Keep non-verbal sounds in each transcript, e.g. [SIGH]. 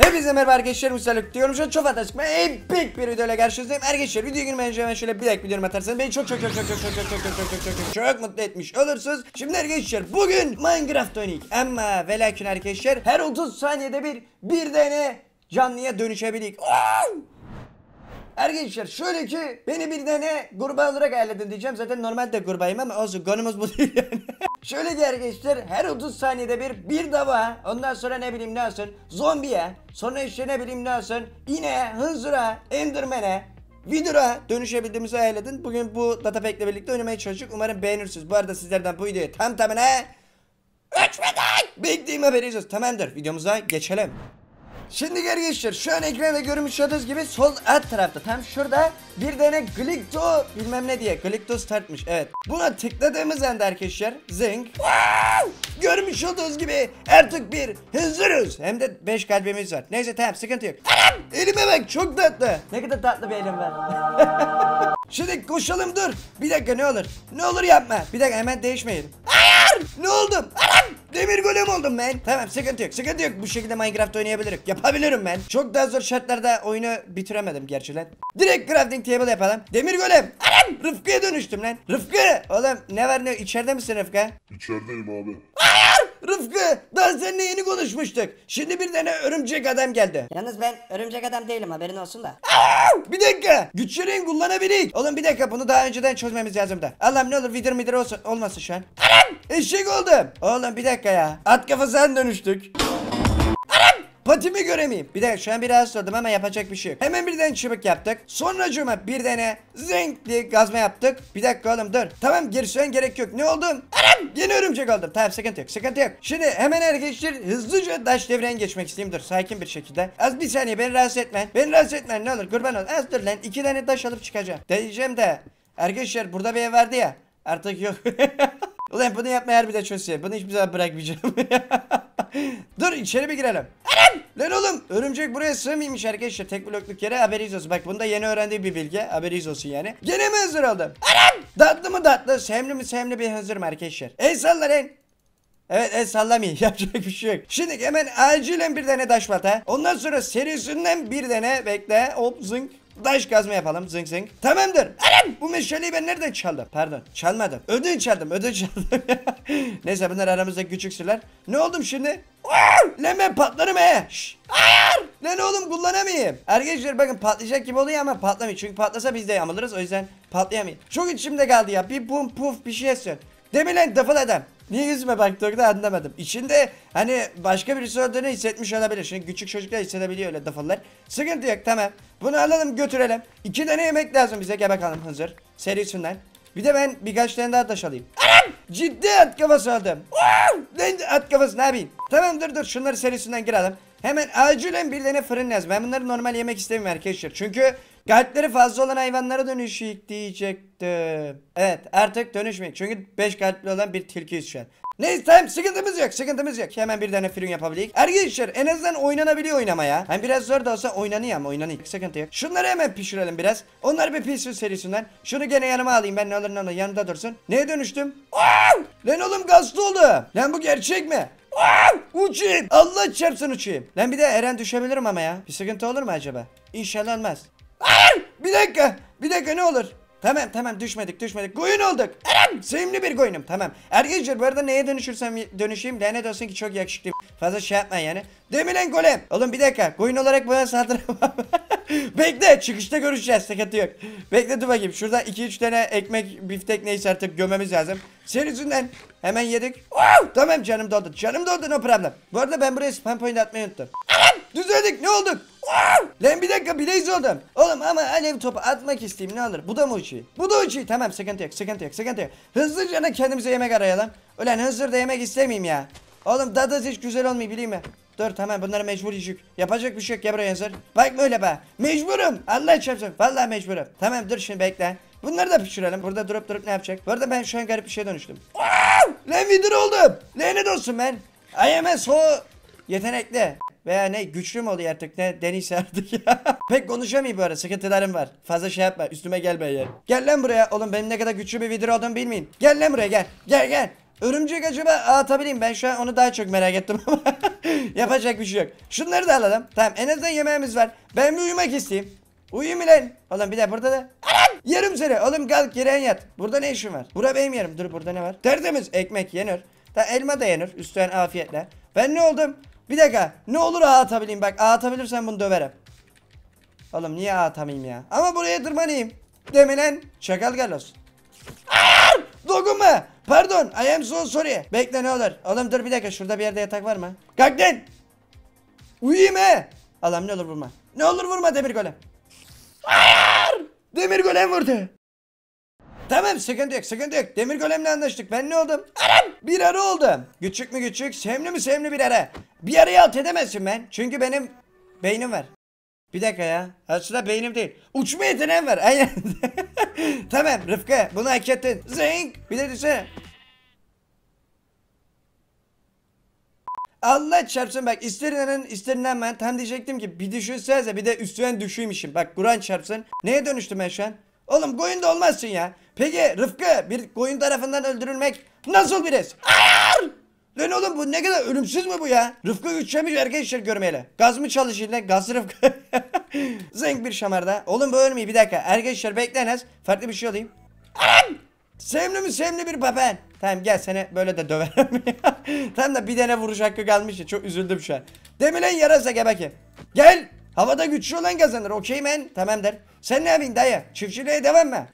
Hepinize merhaba arkadaşlar Musallık diyorum şu an çok fantastik ve epik bir videoyla karşınızdayım Arkadaşlar videoya girmeden önce hemen şöyle bir like videomu atarsanız beni çok çok çok çok çok çok çok çok çok çok çok çok çok çok mutlu etmiş olursunuz Şimdi arkadaşlar bugün Minecraft oynayık ama ve lakin arkadaşlar her 30 saniyede bir bir tane canlıya dönüşebilik Arkadaşlar şöyle ki beni bir tane kurbağa olarak ayarladın diyeceğim. Zaten normalde kurbağayım ama olsun konumuz bu değil yani. Şöyle ki arkadaşlar her 30 saniyede bir bir dava ondan sonra ne bileyim ne olsun zombiye sonra işte ne bileyim ne olsun ineğe, hınzıra, endermene Vidura dönüşebildiğimizi ayarladın. Bugün bu datapack'le birlikte oynamaya çalıştık. Umarım beğenirsiniz. Bu arada sizlerden bu videoyu tam tamına Ölçmeden bekleyeyim haberiniz. Tamamdır videomuza geçelim. Şimdi arkadaşlar şu an ekranda görmüş olduğunuz gibi sol alt tarafta tam şurada bir tane Glicto bilmem ne diye Glicto startmış evet. Buna tıkladığımız anda arkadaşlar zing görmüş olduğunuz gibi artık bir hızırız hem de 5 kalbimiz var. Neyse tamam sıkıntı yok. Anam elime bak çok tatlı. Ne kadar tatlı bir elim var. [LAUGHS] Şimdi koşalım dur. Bir dakika ne olur. Ne olur yapma. Bir dakika hemen değişmeyelim. Hayır. Ne? Anam. Demir golem oldum ben. Tamam sıkıntı yok. Sıkıntı yok. Bu şekilde Minecraft oynayabilirim. Yapabilirim ben. Çok daha zor şartlarda oyunu bitiremedim gerçi lan. Direkt crafting table yapalım. Demir golem. Anam. Rıfkı'ya dönüştüm lan. Rıfkı. Oğlum ne var ne? İçeride misin Rıfkı? İçerideyim abi. Hayır. Rıfkı. Daha seninle yeni konuşmuştuk. Şimdi bir tane örümcek adam geldi. Yalnız ben örümcek adam değilim haberin olsun da. Aa! Bir dakika. Güçlerin kullanabilik. Oğlum bir dakika bunu daha önceden çözmemiz lazım da. Allah'ım ne olur vidir midir olsun. Olmasın şu an. Eşek oldum. Oğlum bir dakika ya. At kafasına dönüştük. Patimi göremeyeyim. Bir dakika şu an biraz oldum ama yapacak bir şey yok. Hemen birden çubuk yaptık. Sonra cuma bir tane diye gazma yaptık. Bir dakika oğlum dur. Tamam gerisinden gerek yok. Ne oldum? Anam! Yeni örümcek oldum. Tamam sıkıntı yok. Sıkıntı yok. Şimdi hemen arkadaşlar hızlıca daş devreye geçmek isteyeyim. Dur sakin bir şekilde. Az bir saniye beni rahatsız etme. Beni rahatsız etme ne olur kurban ol. Az dur lan. iki tane taş alıp çıkacağım. Diyeceğim de. Arkadaşlar burada bir ev vardı ya. Artık yok. [LAUGHS] Ulan bunu yapmaya harbi de çözsün. Bunu hiçbir zaman bırakmayacağım. [LAUGHS] Dur içeri bir girelim. Anam! Lan oğlum örümcek buraya sığmıyormuş arkadaşlar. Tek blokluk yere haberiniz olsun. Bak bunda yeni öğrendiği bir bilgi. Haberiniz olsun yani. Gene mi hazır oldum? Anam! Tatlı mı tatlı? Sevimli mi sevimli bir hazırım arkadaşlar. El salla lan. Evet el sallamayın [LAUGHS] yapacak bir şey yok. Şimdi hemen acilen bir tane taş bata. Ondan sonra serisinden bir tane bekle hop zınk. Taş kazma yapalım zınk zınk. Tamamdır. Anam bu meşaleyi ben nereden çaldım? Pardon çalmadım. Ödünç çaldım ödünç çaldım. [LAUGHS] Neyse bunlar aramızda küçük sırlar. Ne oldum şimdi? Lan ben patlarım he. Şşş. Hayır. Lan oğlum kullanamayayım. Arkadaşlar bakın patlayacak gibi oluyor ama patlamıyor. Çünkü patlasa biz de yamuluruz o yüzden patlayamayız. Çok içimde kaldı ya. Bir bum puf bir şey sön. Demi lan dıfıl adam. Niye yüzüme baktığını anlamadım. İçinde hani başka birisi olduğunu hissetmiş olabilir. Şimdi küçük çocuklar hissedebiliyor öyle dıfıllar. Sıkıntı yok tamam. Bunu alalım götürelim. İki tane yemek lazım bize. Gel bakalım hazır. Serisinden. Bir de ben birkaç tane daha taş alayım. Anam! Ciddi at kafası aldım. Lan at kafası ne yapayım? Tamam dur dur şunları serisinden girelim. Hemen acilen bir tane fırın lazım. Ben bunları normal yemek istemiyorum arkadaşlar. Çünkü kalpleri fazla olan hayvanlara dönüşük diyecektim. Evet artık dönüşmeyin. Çünkü 5 kalpli olan bir tilkiyiz şu an. Neyse tamam sıkıntımız yok sıkıntımız yok. Hemen bir tane fırın yapabilirik. Arkadaşlar en azından oynanabiliyor oynamaya. Hani biraz zor da olsa oynanıyor ama oynanıyor. Sıkıntı yok. Şunları hemen pişirelim biraz. Onlar bir pişsin serisinden. Şunu gene yanıma alayım ben ne olur ne olur yanında dursun. Neye dönüştüm? Wow! Lan oğlum gazlı oldu. Lan bu gerçek mi? Wow! Uçayım. Allah çarpsın uçayım. Lan bir de Eren düşebilirim ama ya. Bir sıkıntı olur mu acaba? İnşallah olmaz. Bir dakika. Bir dakika ne olur? Tamam tamam düşmedik düşmedik. Koyun olduk. Eren sevimli bir koyunum tamam. Arkadaşlar bu arada neye dönüşürsem dönüşeyim lanet olsun ki çok yakışıklıyım. Fazla şey yapma yani. Demilen golem. Oğlum bir dakika. Koyun olarak bana saldıramam. [LAUGHS] Bekle çıkışta görüşeceğiz sıkıntı yok. Bekle dur bakayım. Şurada 2-3 tane ekmek biftek neyse artık gömemiz lazım. Serisinden hemen yedik. Wow! Tamam canım doldu. Canım doldu no problem. Bu arada ben buraya spam point atmayı unuttum. Düzeldik ne olduk? Lan bir dakika blaze oldum. Oğlum ama alev topu atmak isteyeyim ne olur. Bu da mı uçuyor? Bu da uçuyor. Tamam sıkıntı yok sıkıntı yok sıkıntı yok. Hızlıca da kendimize yemek arayalım. Ulan hızır da yemek istemeyeyim ya. Oğlum dadı hiç güzel olmuyor bileyim mi? Dur tamam bunları mecbur yiyecek. Yapacak bir şey yok ya buraya hazır. Bak böyle be. Mecburum. Allah çarpsın. Vallahi mecburum. Tamam dur şimdi bekle. Bunları da pişirelim. Burada durup durup ne yapacak? Bu arada ben şu an garip bir şey dönüştüm. Lan vidir oldum. Lanet olsun ben. I am so yetenekli. Veya ne güçlü mü oluyor artık ne deniyse artık ya. [LAUGHS] Pek konuşamıyor bu ara sıkıntılarım var. Fazla şey yapma üstüme gelme ya. Gel lan buraya oğlum benim ne kadar güçlü bir vidir olduğumu bilmeyin. Gel lan buraya gel. Gel gel. Örümcek acaba atabileyim ben şu an onu daha çok merak ettim ama [LAUGHS] yapacak bir şey yok. Şunları da alalım. Tamam en azından yemeğimiz var. Ben bir uyumak isteyeyim. Uyuyayım lan. Oğlum bir de burada da. Anam! Yerim seni. Oğlum kalk yere yat. Burada ne işin var? Bura benim yerim. Dur burada ne var? Tertemiz ekmek yenir. Ta elma da yenir. Üstten afiyetle. Ben ne oldum? Bir dakika. Ne olur ağ atabileyim bak. Ağ atabilirsen bunu döverim. Oğlum niye ağ atamayayım ya? Ama buraya tırmanayım. Demilen çakal galos. Hayır! Dokunma. Pardon. I am so sorry. Bekle ne olur. Oğlum dur bir dakika. Şurada bir yerde yatak var mı? Kalk lan. Uyuyayım he. Allah'ım ne olur vurma. Ne olur vurma demir golem. Demir golem vurdu. Tamam sıkıntı yok sıkıntı yok. Demir golemle anlaştık. Ben ne oldum? Aram! Bir ara oldum. Küçük mü küçük, sevimli mi sevimli bir ara. Bir arayı alt edemezsin ben. Çünkü benim beynim var. Bir dakika ya. Aslında beynim değil. Uçma yeteneğim var. Aynen. [LAUGHS] tamam Rıfkı bunu hak ettin. Zing. Bir de düşsene. Allah çarpsın bak ister inanın ister inanmayın tam diyecektim ki bir düşünsenize bir de üstüne düşüymüşüm bak Kur'an çarpsın neye dönüştüm ben şu an oğlum koyun da olmazsın ya peki Rıfkı bir koyun tarafından öldürülmek nasıl bir his Hayır! Lan oğlum bu ne kadar ölümsüz mü bu ya Rıfkı güçlemiş arkadaşlar görmeyeli gaz mı çalışıyor lan gaz Rıfkı [LAUGHS] Zenk bir şamarda oğlum bu ölmeyi bir dakika arkadaşlar beklenez farklı bir şey olayım Anam! Sevimli mi sevimli bir baban. Tamam gel seni böyle de döverim. [LAUGHS] Tamam da bir tane vuruş hakkı kalmış ya çok üzüldüm şu an. Demilen yarasa gel. Gel. Havada güçlü olan kazanır okey men. Tamam der. Sen ne yapayım dayı? Çiftçiliğe devam mı?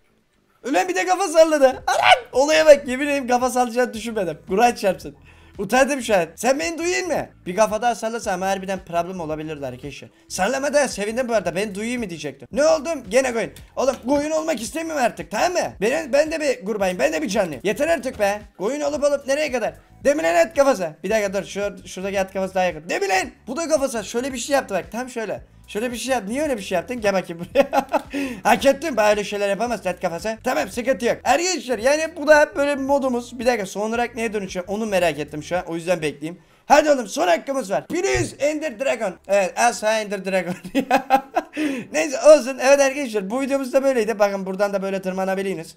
Ulan bir de kafa salladı. Aran! Olaya bak yemin ederim kafa sallayacağını düşünmedim. Kur'an çarpsın. Utandım şu an. Sen beni duyayım mı? Bir kafa daha sallasa ama harbiden problem olabilirdi arkadaşlar. Sallama da sevindim bu arada. Beni duyayım mı diyecektim. Ne oldum? Gene koyun. Oğlum koyun olmak istemiyorum artık tamam mı? Ben, ben de bir kurbayım. Ben de bir canlıyım. Yeter artık be. Koyun olup olup nereye kadar? Demilen at kafası. Bir dakika dur. Şu, şuradaki at kafası daha yakın. Demilen. Bu da kafası. Şöyle bir şey yaptı bak. Tam şöyle. Şöyle bir şey yap. Niye öyle bir şey yaptın? Gel bakayım buraya. [LAUGHS] Hak ettin. Böyle şeyler yapamaz at kafası. Tamam sıkıntı yok. Arkadaşlar yani bu da böyle bir modumuz. Bir dakika son olarak neye dönüşüyor? Onu merak ettim şu an. O yüzden bekleyeyim. Hadi oğlum son hakkımız var. Please Ender Dragon. Evet asla Ender Dragon. [LAUGHS] Neyse olsun. Evet arkadaşlar bu videomuz da böyleydi. Bakın buradan da böyle tırmanabilirsiniz.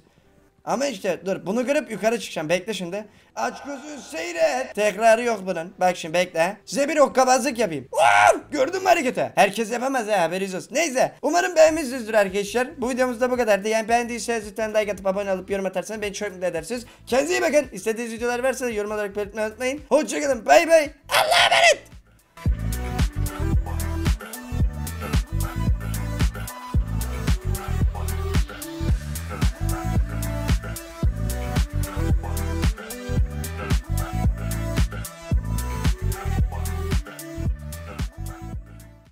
Ama işte dur bunu kırıp yukarı çıkacağım. Bekle şimdi. Aç gözü seyret. Tekrarı yok bunun. Bak şimdi bekle. Size bir hokkabazlık yapayım. Wow! Gördün mü hareketi? Herkes yapamaz ha haberiniz olsun. Neyse. Umarım beğenmişsinizdir arkadaşlar. Bu videomuz da bu kadardı. Yani beğendiyseniz lütfen like atıp abone olup yorum atarsanız beni çok mutlu edersiniz. Kendinize iyi bakın. İstediğiniz videolar varsa yorum olarak belirtmeyi unutmayın. Hoşçakalın. Bay bay. Allah'a emanet.